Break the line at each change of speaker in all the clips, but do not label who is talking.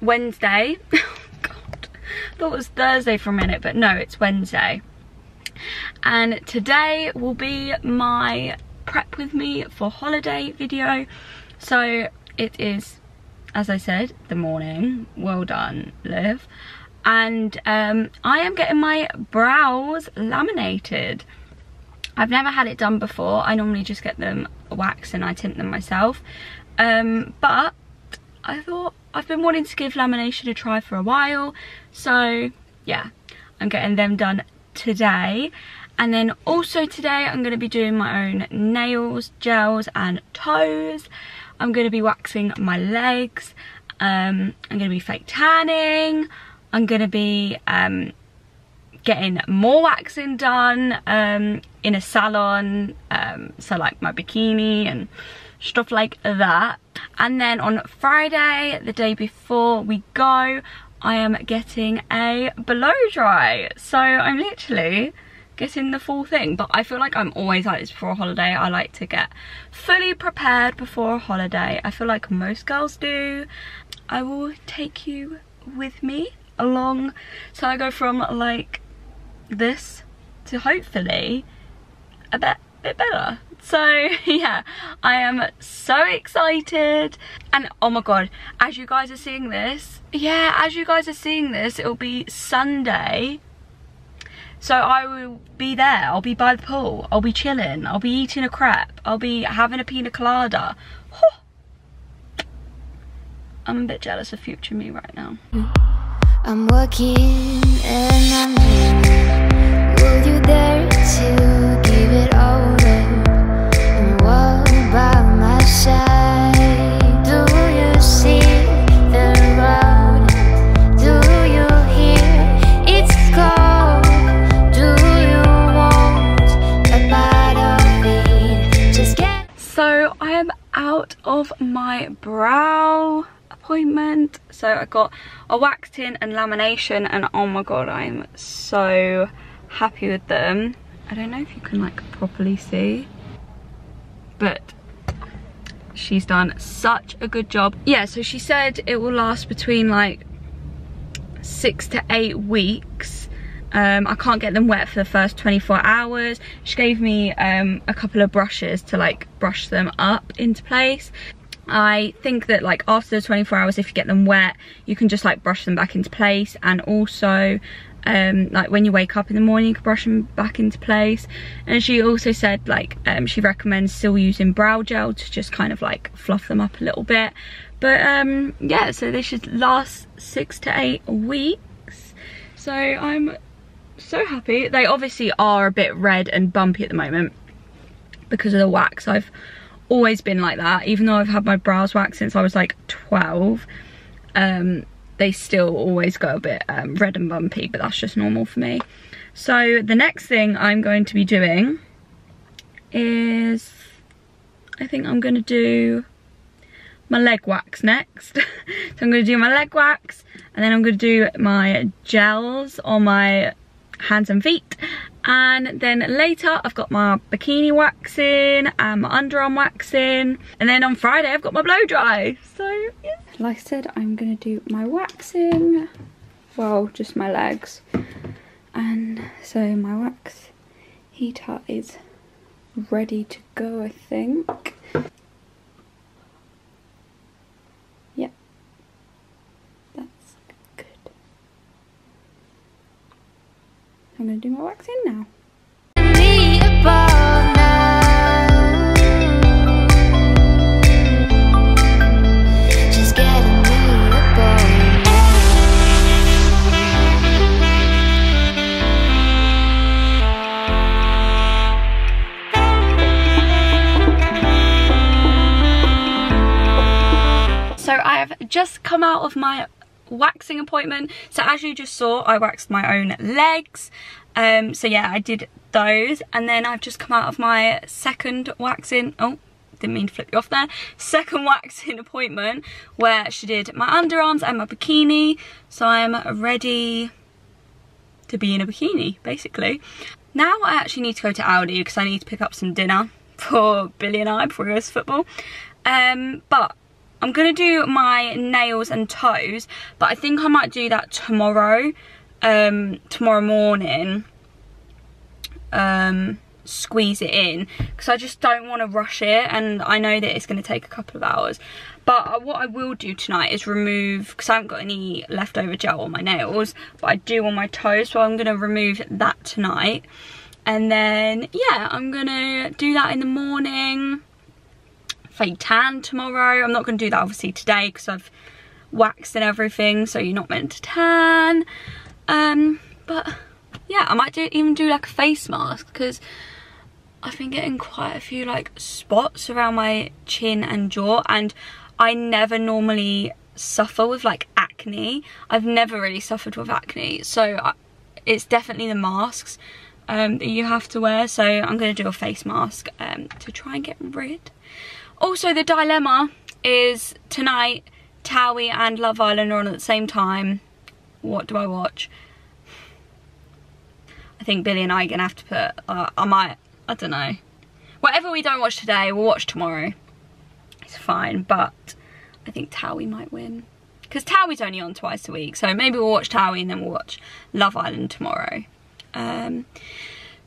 Wednesday. God, I thought it was Thursday for a minute, but no, it's Wednesday. And today will be my prep with me for holiday video. So it is, as I said, the morning. Well done, Liv. And um, I am getting my brows laminated. I've never had it done before. I normally just get them waxed and I tint them myself. Um, but I thought I've been wanting to give lamination a try for a while. So yeah, I'm getting them done today. And then also today I'm going to be doing my own nails, gels and toes. I'm going to be waxing my legs. Um, I'm going to be fake tanning. I'm going to be um, getting more waxing done um, in a salon. Um, so like my bikini and stuff like that. And then on Friday, the day before we go, I am getting a blow dry. So I'm literally getting the full thing. But I feel like I'm always like this before a holiday. I like to get fully prepared before a holiday. I feel like most girls do. I will take you with me along. So I go from like this to hopefully a bit, bit better. So yeah, I am so excited. And oh my god, as you guys are seeing this, yeah, as you guys are seeing this, it'll be Sunday. So I will be there, I'll be by the pool, I'll be chilling, I'll be eating a crepe, I'll be having a pina colada. I'm a bit jealous of future me right now. I'm working and I'm So I am out of my brow appointment. So I got a wax tin and lamination and oh my god, I'm so happy with them. I don't know if you can like properly see, but she's done such a good job. Yeah, so she said it will last between like six to eight weeks. Um, I can't get them wet for the first 24 hours. She gave me um, a couple of brushes to like brush them up into place. I think that like after the 24 hours, if you get them wet, you can just like brush them back into place. And also um, like when you wake up in the morning you can brush them back into place. And she also said like um, she recommends still using brow gel to just kind of like fluff them up a little bit. But um, yeah so they should last six to eight weeks. So I'm so happy. They obviously are a bit red and bumpy at the moment because of the wax. I've always been like that. Even though I've had my brows waxed since I was like 12 um, they still always go a bit um, red and bumpy, but that's just normal for me. So the next thing I'm going to be doing is, I think I'm going to do my leg wax next. so I'm going to do my leg wax and then I'm going to do my gels on my hands and feet and then later I've got my bikini waxing and my underarm waxing and then on Friday I've got my blow dry so. Like I said I'm gonna do my waxing well just my legs and so my wax heater is ready to go I think Yeah. That's good. I'm going to do my waxing now. Come out of my waxing appointment. So as you just saw, I waxed my own legs. Um, so yeah, I did those. And then I've just come out of my second waxing. Oh, didn't mean to flip you off there. Second waxing appointment where she did my underarms and my bikini. So I'm ready to be in a bikini, basically. Now I actually need to go to Aldi because I need to pick up some dinner for Billy and I before we go to football. Um, but I'm gonna do my nails and toes, but I think I might do that tomorrow, um, tomorrow morning. Um, squeeze it in because I just don't want to rush it and I know that it's going to take a couple of hours. But uh, what I will do tonight is remove because I haven't got any leftover gel on my nails but I do on my toes so I'm going to remove that tonight. And then yeah I'm going to do that in the morning fake tan tomorrow I'm not going to do that obviously today because I've waxed and everything so you're not meant to tan um but yeah I might do even do like a face mask because I've been getting quite a few like spots around my chin and jaw and I never normally suffer with like acne. I've never really suffered with acne so I, it's definitely the masks um, that you have to wear so I'm going to do a face mask um, to try and get rid. Also the dilemma is tonight Towie and Love Island are on at the same time. What do I watch? I think Billy and I are going to have to put, uh, I might I don't know. Whatever we don't watch today, we'll watch tomorrow. It's fine, but I think Towie might win. Because Towie's only on twice a week, so maybe we'll watch Towie and then we'll watch Love Island tomorrow. Um,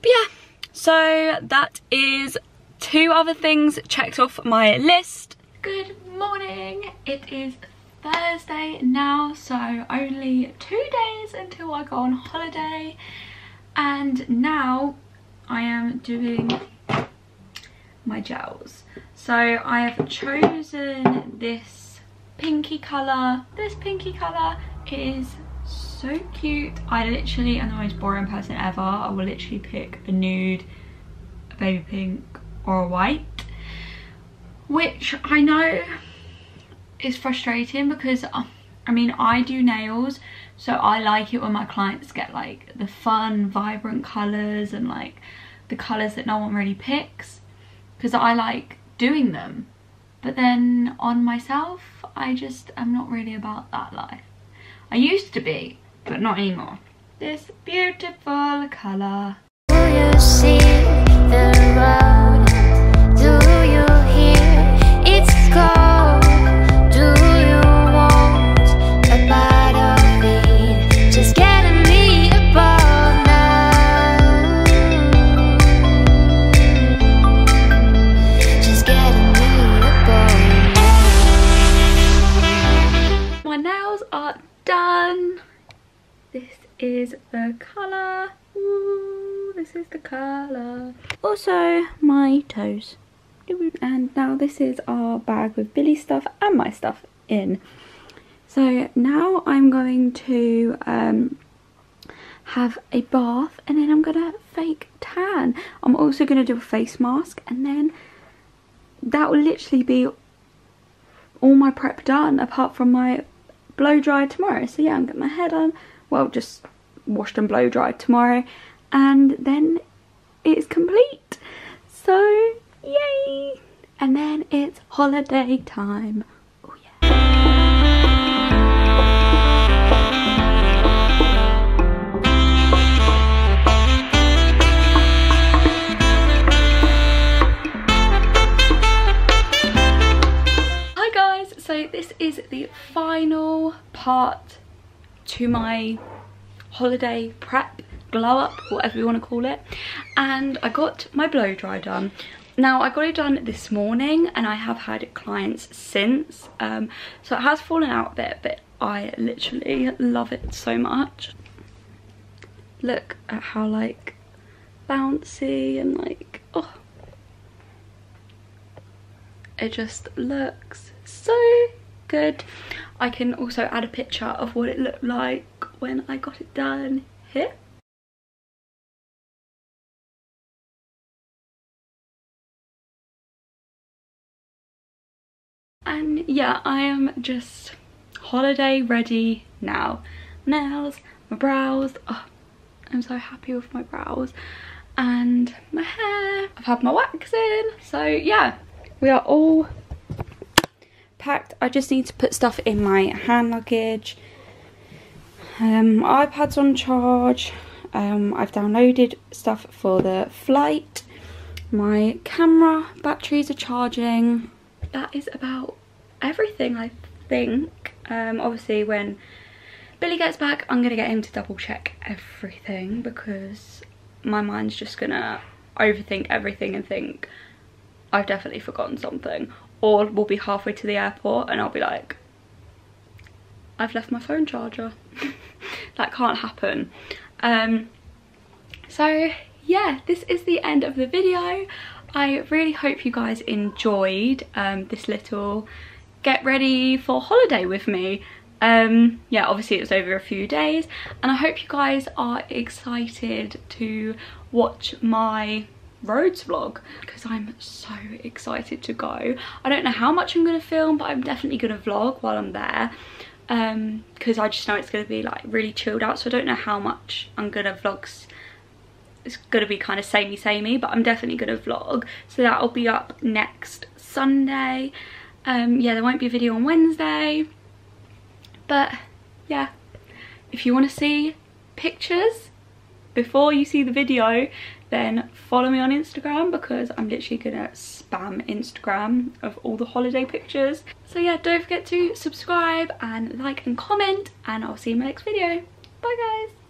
but yeah, so that is two other things checked off my list. Good morning. It is Thursday now, so only two days until I go on holiday. And now I am doing my gels. So I have chosen this pinky colour. This pinky colour is so cute. I literally am the most boring person ever. I will literally pick a nude, a baby pink or white. Which I know is frustrating because uh, I mean I do nails so I like it when my clients get like the fun, vibrant colours and like the colours that no one really picks because I like doing them. But then on myself, I just I'm not really about that life. I used to be, but not anymore. This beautiful colour. Is the colour. Ooh, this is the colour. Also, my toes. And now this is our bag with Billy's stuff and my stuff in. So now I'm going to um, have a bath and then I'm going to fake tan. I'm also going to do a face mask and then that will literally be all my prep done apart from my blow dry tomorrow. So yeah, I'm getting my hair done. Well, just washed and blow dried tomorrow and then it's complete so yay and then it's holiday time this is the final part to my holiday prep glow up whatever you want to call it and i got my blow dry done. Now i got it done this morning and i have had clients since um, so it has fallen out a bit but i literally love it so much. Look at how like bouncy and like oh. It just looks so good i can also add a picture of what it looked like when I got it done here. And yeah, I am just holiday ready now. Nails, my brows, oh, I'm so happy with my brows. And my hair, I've had my wax in. So yeah, we are all packed. I just need to put stuff in my hand luggage um, iPad's on charge. Um, I've downloaded stuff for the flight. My camera batteries are charging. That is about everything I think. Um, obviously when Billy gets back I'm gonna get him to double check everything because my mind's just gonna overthink everything and think I've definitely forgotten something or we'll be halfway to the airport and I'll be like I've left my phone charger. That can't happen. Um so yeah this is the end of the video. I really hope you guys enjoyed um, this little get ready for holiday with me. Um, yeah obviously it was over a few days and I hope you guys are excited to watch my Rhodes vlog because I'm so excited to go. I don't know how much I'm going to film but I'm definitely going to vlog while I'm there because um, I just know it's going to be like really chilled out so I don't know how much I'm going to vlog it's going to be kind of samey samey but I'm definitely going to vlog. So that'll be up next Sunday. Um, yeah there won't be a video on Wednesday but yeah. If you want to see pictures before you see the video then follow me on Instagram because I'm literally gonna spam Instagram of all the holiday pictures. So yeah, don't forget to subscribe and like and comment and I'll see you in my next video. Bye guys!